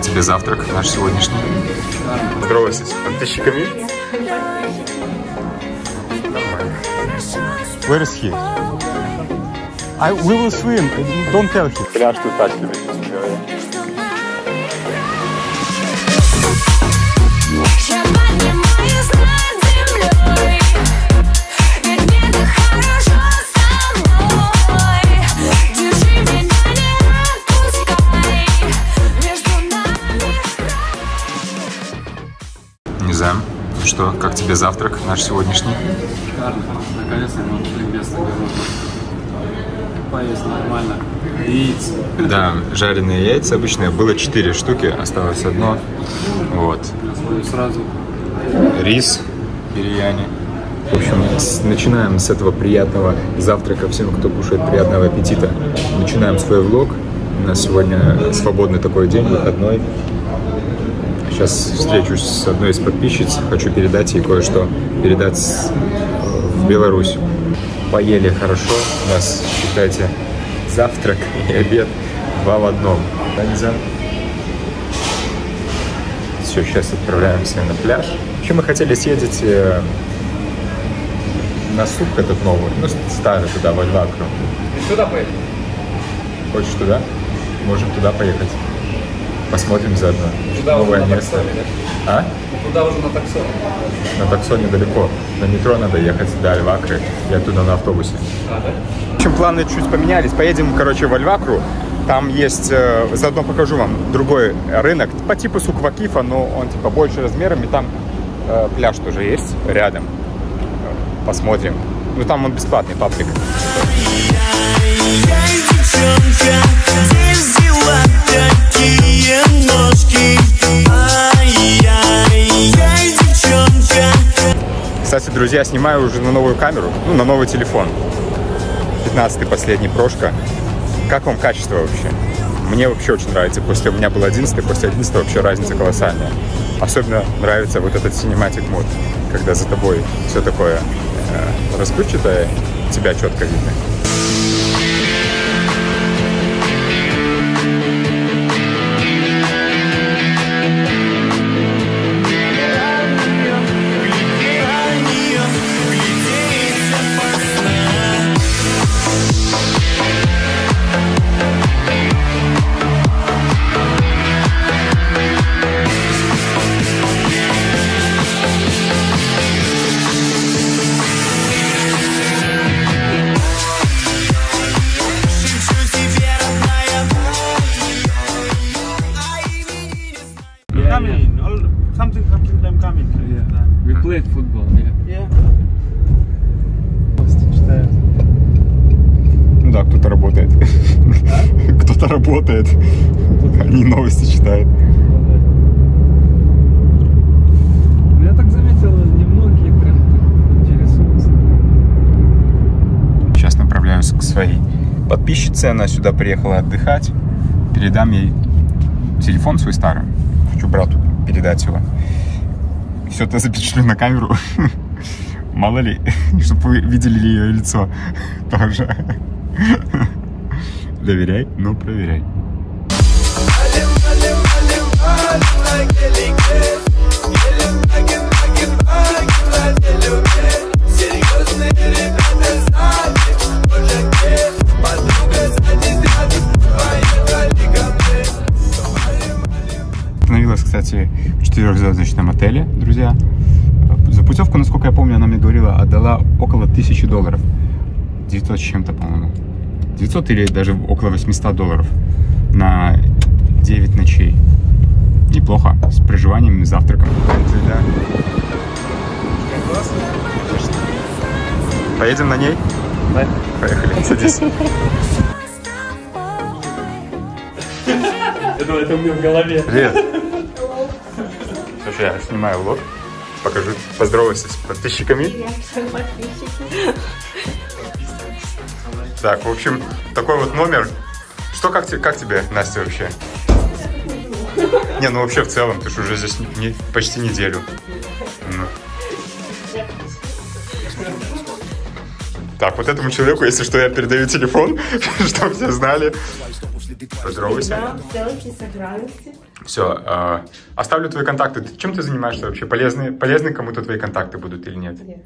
как тебе завтрак наш сегодняшний? Здравствуйте с подписчиками. Where is he? I, we will swim. Don't tell him. Пляж тут так себе, честно говоря. Тебе завтрак наш сегодняшний? Шикарно. Наконец-то поесть нормально. Яиц. Да, жареные яйца обычные. Было 4 штуки, осталось одно. Вот. Сразу. Рис, бирьяни. В общем, с- начинаем с этого приятного завтрака. Всем, кто кушает, приятного аппетита. Начинаем свой влог. У нас сегодня свободный такой день, выходной. Сейчас встречусь с одной из подписчиц. Хочу передать ей кое-что. Передать с- в Беларусь. Поели хорошо. У нас, считайте, завтрак и обед два в одном. Нельзя? Все, сейчас отправляемся на пляж. Еще мы хотели съездить э, на суп этот новый, ну, старый туда, в Альвакру. Сюда поедем. Хочешь туда? Можем туда поехать. Посмотрим заодно. Уже Новое на место. таксоне, А? Туда уже на таксо. На таксо недалеко. На метро надо ехать до Альвакры и оттуда на автобусе. А, да? В общем, планы чуть поменялись. Поедем, короче, в Альвакру. Там есть, э, заодно покажу вам другой рынок по типу Суквакифа, но он типа больше размерами. Там э, пляж тоже есть рядом. Э, Посмотрим. Ну там он бесплатный, паблик. Девчонка, где взяла Кстати, друзья, снимаю уже на новую камеру, ну, на новый телефон. 15-й последний прошка. Как вам качество вообще? Мне вообще очень нравится. После у меня был 11 после 11 вообще разница колоссальная. Особенно нравится вот этот cinematic мод, когда за тобой все такое э, расплывчатое, тебя четко видно. Сюда приехала отдыхать. Передам ей телефон свой старый. Хочу брату передать его. Все это запечатлю на камеру. Мало ли, чтобы вы видели ее лицо тоже. Доверяй, но проверяй. Кстати, в четырехзвездочном отеле, друзья. За путевку, насколько я помню, она мне говорила, отдала около тысячи долларов. 900 с чем-то, по-моему. 900 или даже около 800 долларов на 9 ночей. Неплохо, с проживанием и завтраком. Поедем на ней? Да. Поехали, садись. Я думаю, это у меня в голове. Привет. Я снимаю влог. Покажу, поздоровайся с подписчиками. Так, в общем, такой вот номер. Что, как, тебе, как тебе, Настя, вообще? Не, ну вообще в целом, ты же уже здесь не- почти неделю. Ну. Так, вот этому человеку, если что, я передаю телефон, чтобы все знали. Поздоровайся. Да, селфи сыграемся. Все, оставлю твои контакты. Ты- чем ты занимаешься вообще? Полезные, полезны кому-то твои контакты будут или нет? Нет.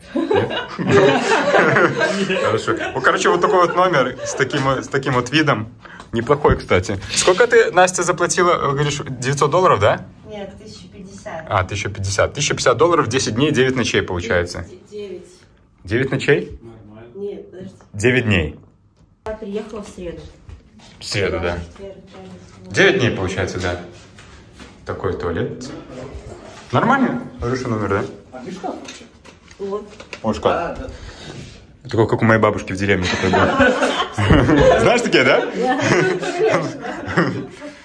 Хорошо. Ну, короче, вот такой вот номер с таким, вот- с таким вот видом. Неплохой, кстати. Сколько ты, Настя, заплатила? Э, Говоришь, 900 долларов, да? Нет, 1050. А, 1050. 1050 долларов, 10 дней, 9 ночей получается. 9. 9 ночей? Нет, подожди. 9 дней. Я приехала в среду. В среду, да. Четверг, пятница. 9 дней получается, да. Такой туалет. Нормально? Хороший номер, да? Вот. Может, как? Такой, как у моей бабушки в деревне такой был. Знаешь такие, да?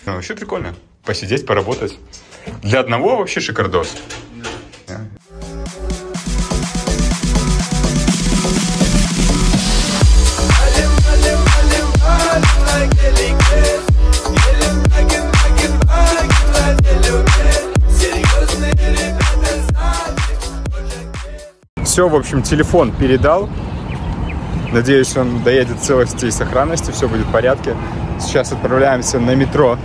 Ну, вообще прикольно. Посидеть, поработать. Для одного вообще шикардос. Все, в общем, телефон передал. Надеюсь, он доедет в целости и сохранности, все будет в порядке. Сейчас отправляемся на метро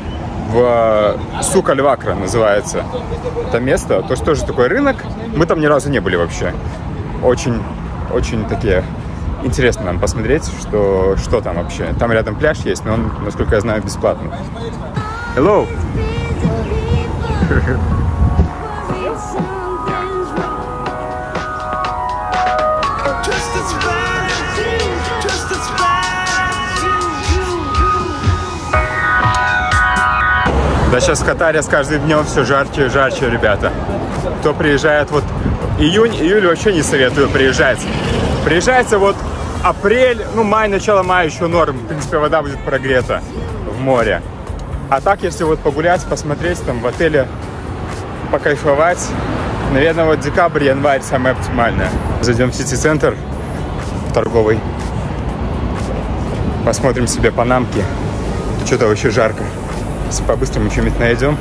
в э, Сукальвакра называется это место. То есть тоже такой рынок. Мы там ни разу не были вообще. Очень, очень такие интересно нам посмотреть, что, что там вообще. Там рядом пляж есть, но он, насколько я знаю, бесплатный. Hello! Да сейчас в Катаре с каждым днем все жарче и жарче, ребята. Кто приезжает, вот июнь, июль вообще не советую приезжать. Приезжайте вот апрель, ну май, начало мая еще норм. В принципе, вода будет прогрета в море. А так, если вот погулять, посмотреть там в отеле, покайфовать, наверное, вот декабрь, январь самое оптимальное. Зайдем в сити-центр торговый, посмотрим себе панамки. Что-то вообще жарко. Если по-быстрому что-нибудь найдем,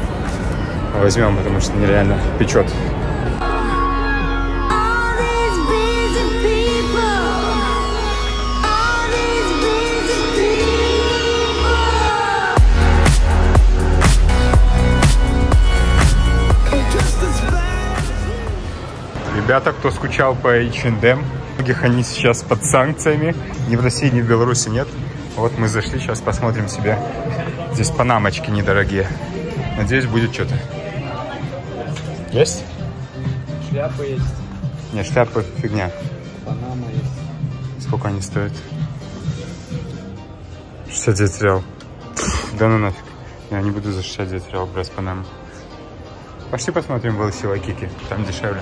возьмем, потому что нереально печет. Ребята, кто скучал по H&M, многих они сейчас под санкциями. Ни в России, ни в Беларуси нет. Вот мы зашли, сейчас посмотрим себе. Здесь панамочки недорогие. Надеюсь, будет что-то. Есть? Шляпа есть, Не, шляпа фигня. панама есть. Сколько они стоят? 69 реал. Да ну нафиг. Я не буду за 69 реал брать панаму. Пошли посмотрим в Вайкики. Там дешевле.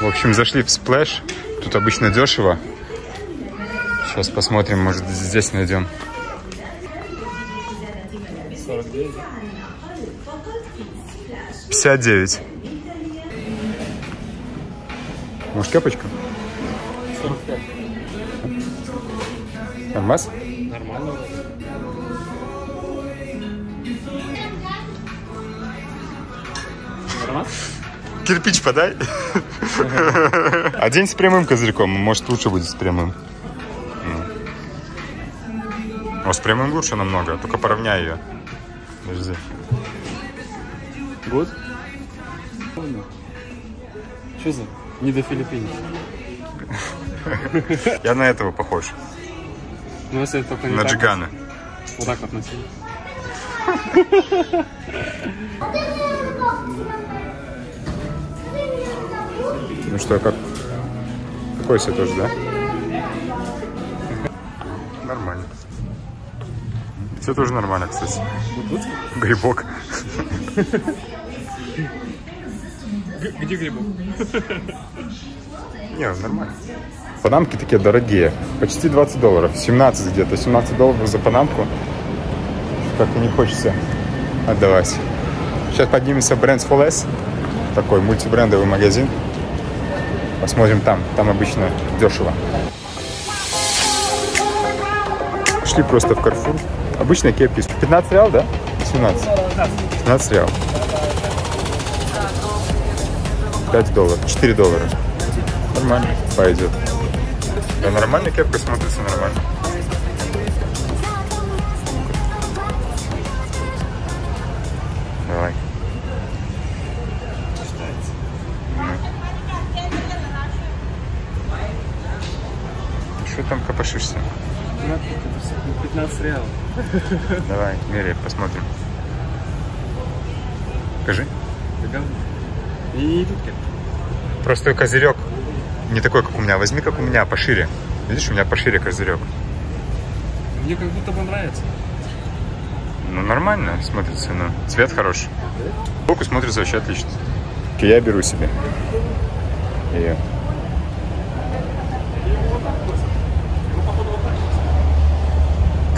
В общем, зашли в Splash. Тут обычно дешево. Сейчас посмотрим, может здесь найдем. 49. 59. Может кепочка? 45. Нормас? Нормально. Нормально? Кирпич подай. Одень с прямым козырьком. Может, лучше будет с прямым. Ну. О, с прямым лучше намного. Только поравняй ее. Подожди. Год? Что за? Не до Филиппин. Я на этого похож. Ну, если только не На так Джигана. Вот так вот носить. Ну что, как? Такой себе тоже, да? Нормально. Все тоже нормально, кстати. Грибок. Где грибы? Не, нормально. Панамки такие дорогие. Почти 20 долларов. 17 где-то. 17 долларов за панамку. Как-то не хочется отдавать. Сейчас поднимемся в Brands for Less. Такой мультибрендовый магазин. Посмотрим там. Там обычно дешево. Шли просто в Carrefour. Обычные кепки. 15 реал, да? 17. 15 реал. 5 долларов. 4 доллара. Нормально. Пойдет. Да нормально кепка смотрится нормально. 15 реалов. Давай, меряй, посмотрим. Покажи. И как. Просто козырек не такой, как у меня. Возьми, как у меня, пошире. Видишь, у меня пошире козырек. Мне как будто бы нравится. Ну, нормально смотрится, но цвет хороший. Сбоку смотрится вообще отлично. Я беру себе. Ее.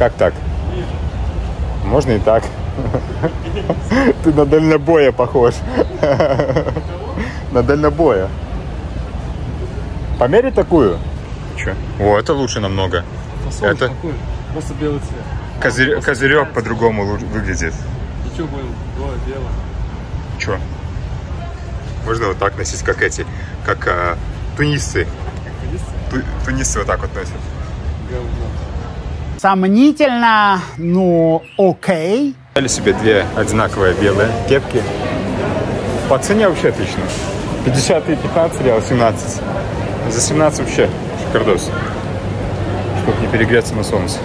Как так? Можно и так. Ты на дальнобоя похож. На дальнобоя. Померить такую? Че? О, это лучше намного. Фасон Это- такой. Просто белый цвет. Козырь- козырек по-другому выглядит. Будем, двое бело. Че? Можно вот так носить, как эти, как а, тунисцы. Ту- тунисцы вот так вот носят. Говно. Сомнительно, ну окей. Взяли себе две одинаковые белые кепки. По цене вообще отлично. 50 и 15 реал, 17. За 17 вообще шикардос. Чтобы не перегреться на солнце.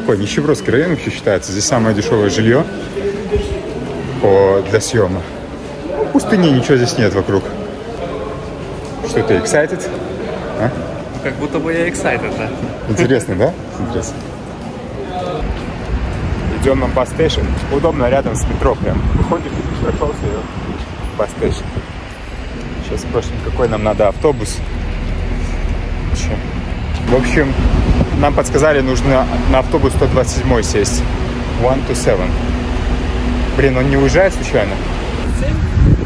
Такой нищебродский район вообще считается. Здесь самое дешевое жилье по, для съема. Пустыни, ничего здесь нет вокруг. Что ты, excited? Как будто бы я excited, да? Интересно, да? Интересно. Идем на бас стейшн. Удобно рядом с метро прям. Выходишь, прошелся и бас стейшн. Сейчас спросим, какой нам надо автобус. В общем, нам подсказали, нужно на автобус 127 сесть. One to seven. Блин, он не уезжает случайно?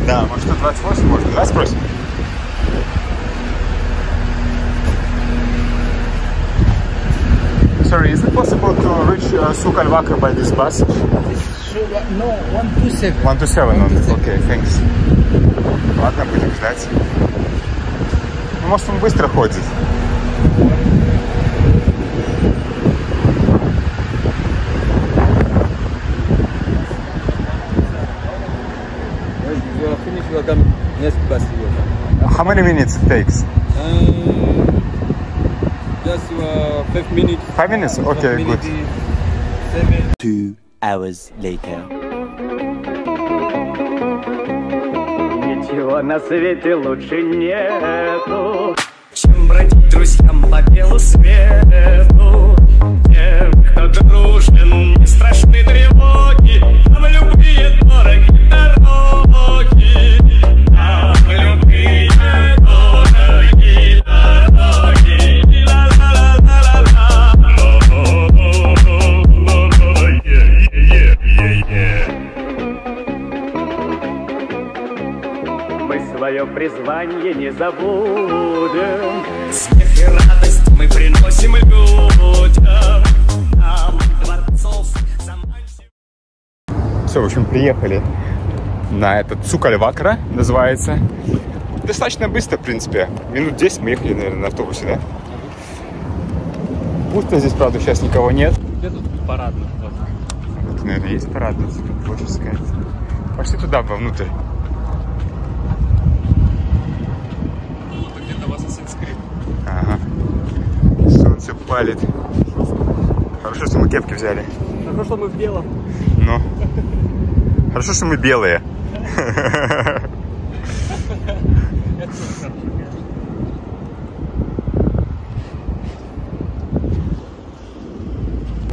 Да, может 128 можно. Давай спросим. Sorry, is it possible to reach uh, Suk Al Wakr by this bus? No, seven. One to seven only. Okay, thanks. Ладно, будем ждать. Ну, может, он быстро ходит. many minutes it takes? Um, just you are five minutes. Five minutes? Okay, Five good. minutes, Seven. Two hours later. Ничего на свете лучше нету, чем бродить друзьям по белу свету. Тем, кто дружен, не страшны тревоги, Свое призвание не забудем. Смех и радость мы приносим людям. Нам дворцов заманчив. Все, в общем, приехали на этот Сукальвакра, называется. Достаточно быстро, в принципе. Минут 10 мы ехали, наверное, на автобусе, да? пусто здесь, правда, сейчас никого нет. Где тут парадный вход? Это, наверное, есть парадный, хочешь сказать. Пошли туда, вовнутрь. Где-то в Assassin's Creed. Ага. Солнце палит. Хорошо, что мы кепки взяли. Хорошо, что мы в белом. Ну. Хорошо, что мы белые.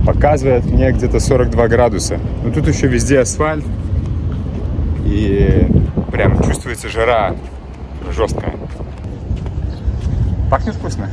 Показывает мне где-то 42 градуса. Но тут еще везде асфальт. И прям чувствуется жара жесткая. Пахнет вкусно?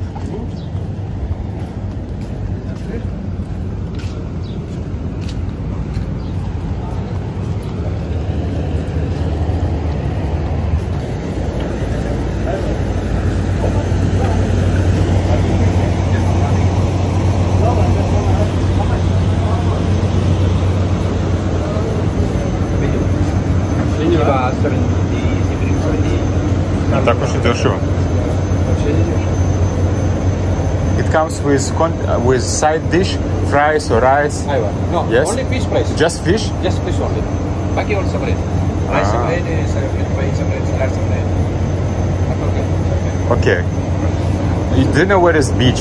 Не так уж и дешево. It comes with con- uh, with side dish, fries or rice. No, Yes? only fish price. Just fish? Just fish only. Baki all separate. Rice Ah. separate, uh, separate, separate, separate. Okay. Okay. Do you know where is beach?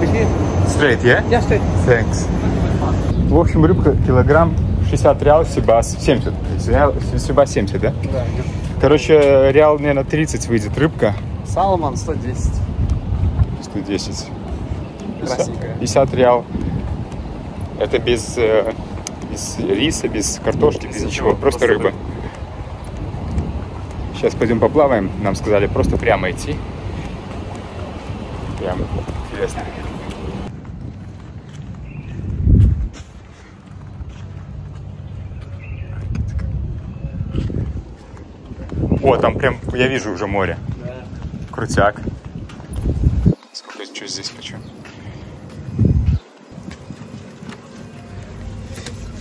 Fish here? Straight, yeah? Just straight. Thanks. В общем, рыбка килограмм 60 реал, сибас 70. Реал- Сибас 70, да? Да. Короче, реал, наверное, 30 выйдет рыбка. Салман 110. 110. Красненькая. 50 реал. Это без, э, без риса, без картошки, без, ничего. Просто, просто рыба. рыба. Сейчас пойдем поплаваем. Нам сказали просто прямо идти. Прямо. Интересно. О, там прям, я вижу уже море. Крутяк. Сколько что здесь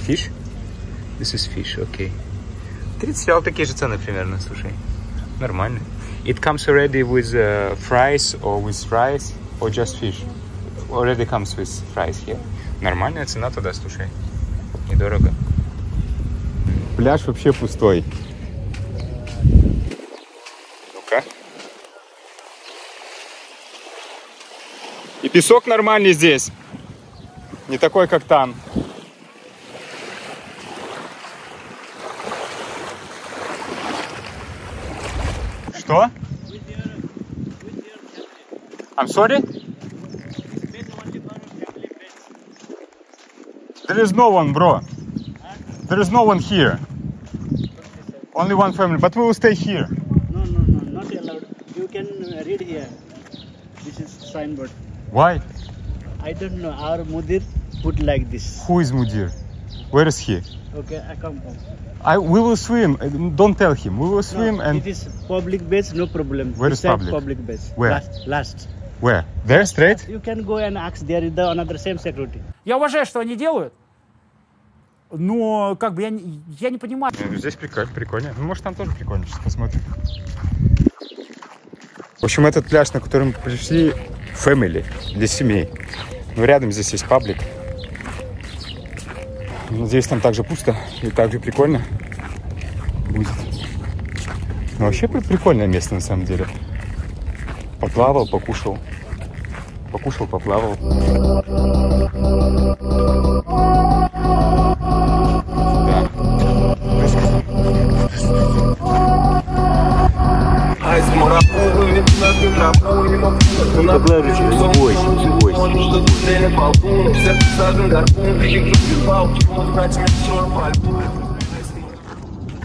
Fish? This is fish, okay. 30 реал такие же цены примерно, слушай. Нормально. It comes already with uh, fries or with rice or just fish? Already comes with fries here. Нормальная цена туда, слушай. Недорого. Пляж вообще пустой. Ну-ка. И песок нормальный здесь. Не такой, как там. Что? I'm sorry? There is no one, bro. There is no one here. Only one family, but we will stay here. No, no, no, not allowed. You can uh, read here. This is signboard. Why? I don't know. Our mudir put like this. Who is Mudir? Where is he? Okay, I come home. I we will swim. Uh, Don't tell him. We will swim no, and it is public base, no problem. Where is public? Public base. Where? Last, last. where? There straight? You can go and ask. There the another same security. Я уважаю, что они делают, но как бы я, не- я не понимаю. Ну, Здесь прикольно, прикольно. Ну, может, там тоже прикольно. Сейчас посмотрим. В общем, этот пляж, на который мы пришли, family, для семей. Ну, рядом здесь есть паблик. Надеюсь, там также пусто и также прикольно будет. Ну, вообще при- прикольное место, на самом деле. Поплавал, покушал. Покушал, поплавал. Да.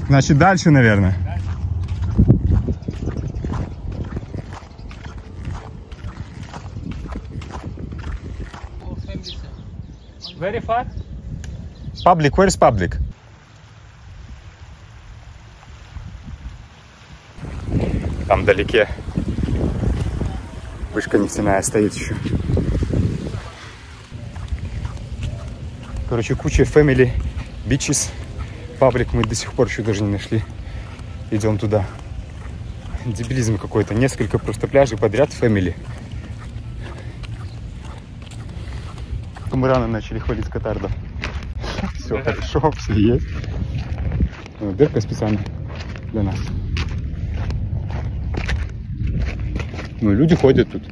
Значит, дальше, наверное. Very far? Паблик, where is паблик? Там вдалеке вышка нефтяная стоит еще. Короче, куча family beaches. Паблик мы до сих пор еще даже не нашли. Идем туда. Дебилизм какой-то. Несколько просто пляжей подряд family. мы рано начали хвалить Катарда. Все хорошо, все есть. Ну, Дырка специально для нас. Ну, люди ходят тут.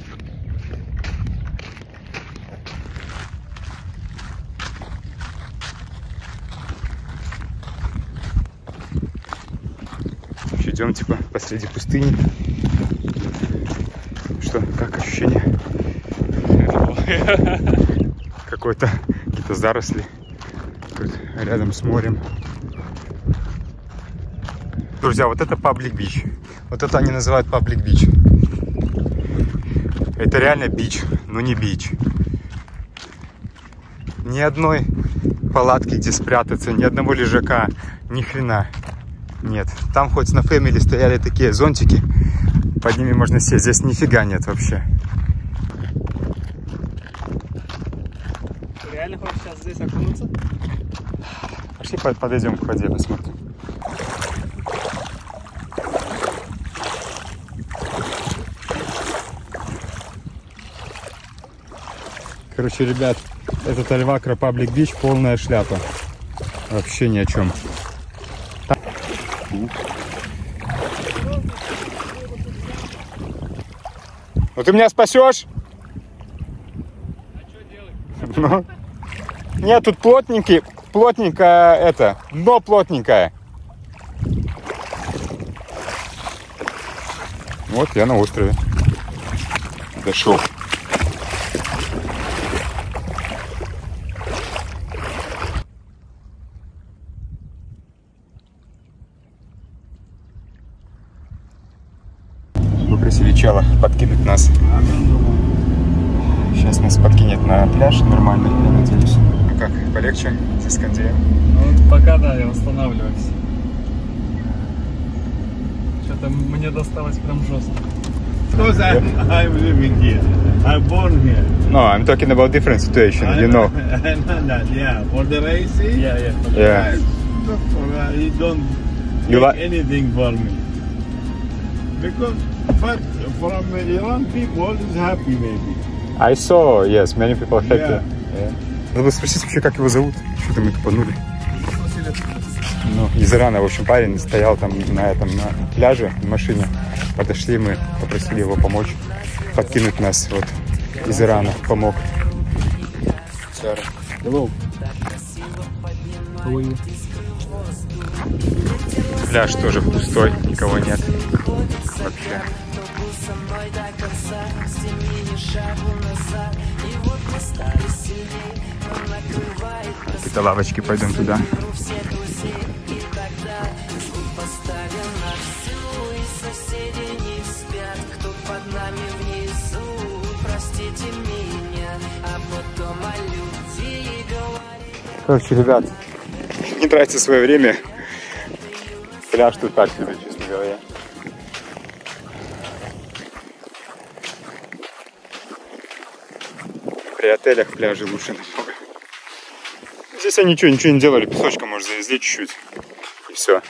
Идем типа посреди пустыни. Что, как ощущение? Какой-то какие-то заросли рядом с морем. Друзья, вот это паблик бич. Вот это они называют паблик бич. Это реально бич, но не бич. Ни одной палатки, где спрятаться, ни одного лежака, ни хрена. Нет. Там хоть на Фэмили стояли такие зонтики, под ними можно сесть. Здесь нифига нет вообще. Реально хочешь сейчас здесь окунуться? Пошли под- подойдем к воде, посмотрим. Короче, ребят, этот Альвакра Паблик Бич полная шляпа. Вообще ни о чем. Ну ты меня спасешь? Ну, нет, тут плотненький, плотненькое это, дно плотненькое. Вот я на острове. Дошел. Попросили чела подкинуть нас. Сейчас нас подкинет на пляж нормально, я надеюсь. Ну как, полегче с Искандеем? Ну, пока да, я восстанавливаюсь. Что-то мне досталось прям жестко. Because I'm, I'm living here. I'm born here. No, I'm talking about different situation, I you know. I know that, yeah. For the racing, Yeah, yeah. Yeah. Look for, uh, you don't You make li- anything for me. Because, but from Iran people is happy maybe. I saw, yes, many people happy. Yeah. Yeah. Надо спросить вообще, как его зовут. Что-то мы тупанули. Ну, из Ирана, в общем, парень стоял там на этом, на пляже в машине. Подошли мы, попросили его помочь, подкинуть нас вот из Ирана. Помог. Hello. Пляж тоже пустой, никого нет. Вообще. Какие-то лавочки, пойдем туда. Короче, ребят, не тратьте свое время. Пляж тут так себе, честно говоря. При отелях пляжи лучше. Здесь они ничего, ничего не делали, песочка может завезли чуть-чуть. И все.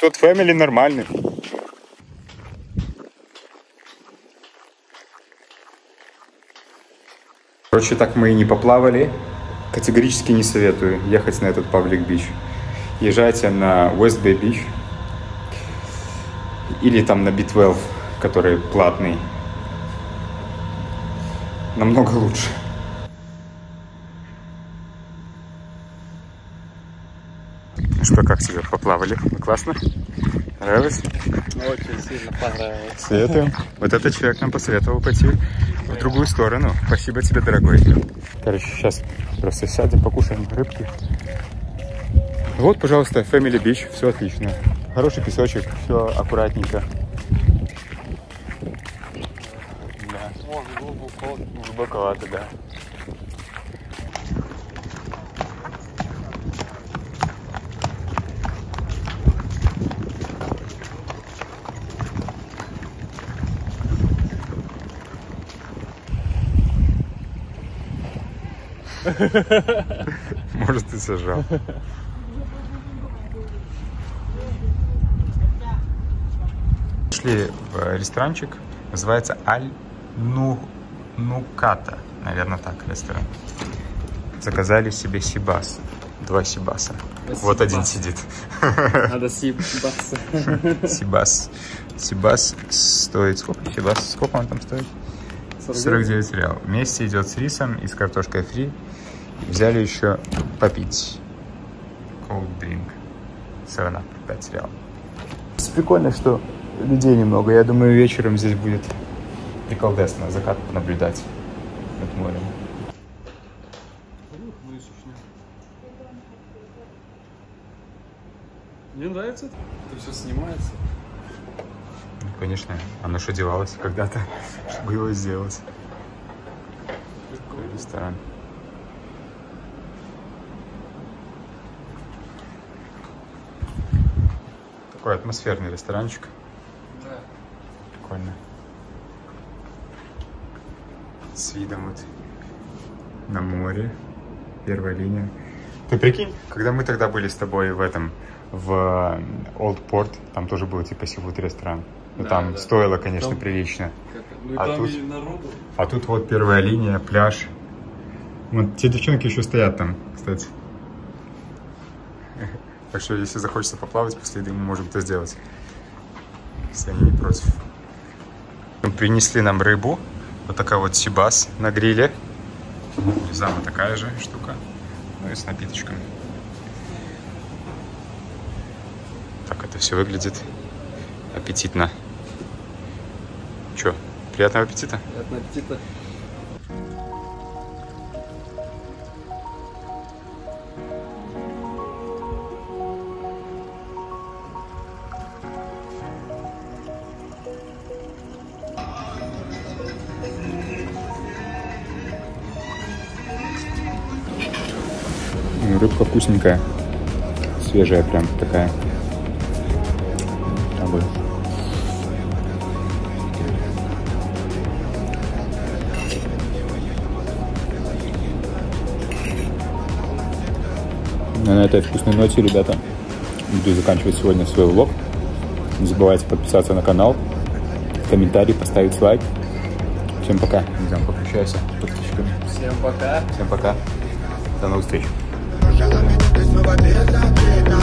Тут фэмили нормальный. Короче, так мы и не поплавали. Категорически не советую ехать на этот паблик бич. Езжайте на West Bay Beach или там на B12, который платный. Намного лучше. Ну Что, как тебе? Поплавали? Ну, Классно? Нравилось? Очень сильно понравилось. Советуем. Вот этот человек нам посоветовал пойти в другую сторону. Спасибо тебе, дорогой. Короче, сейчас просто сядем, покушаем рыбки. Вот, пожалуйста, Family Beach. Все отлично. Хороший песочек, все аккуратненько. Да. Вон, глубоко. Глубоковато, да. Может, ты сожрал. Шли в ресторанчик, Называется Аль Ну Нуката. Наверное, так ресторан. Заказали себе сибас. Два сибаса. Вот один сидит. Надо съебаться. Сибас. Сибас стоит... Сколько сибас? Сколько он там стоит? 49? 49 реал. Вместе идет с рисом и с картошкой фри. Взяли еще попить. Cold drink. 7 up, 5 реал. Прикольно, что людей немного. Я думаю, вечером здесь будет приколдесно закат наблюдать над морем. Мне нравится. Это все снимается. Ну, конечно, оно что девалось когда-то, чтобы его сделать. Такой ресторан. Такой атмосферный ресторанчик. Да. Прикольно. С видом вот на море. Первая линия. Ты прикинь, когда мы тогда были с тобой в этом, в Old Port, там тоже был типа сивут ресторан. Ну Да, там да. стоило, конечно, Там- прилично. Как- Ну А тут-. А тут вот первая линия, пляж. Вот те девчонки еще стоят там, кстати. Так что, если захочется поплавать после еды, мы можем это сделать. Если они не против. Принесли нам рыбу. Вот такая вот сибас на гриле. Зама такая же штука. Ну и с напиточками. Так это все выглядит аппетитно. Че, приятного аппетита? Приятного аппетита. Рыбка вкусненькая. Свежая прям такая. Пробуй. Ну, на этой вкусной ноте, ребята, буду заканчивать сегодня свой влог. Не забывайте подписаться на канал, комментарий, поставить лайк. Всем пока. С подписчиками. Всем пока. Всем пока. До новых встреч. Снова без ответа, но ты так не горело,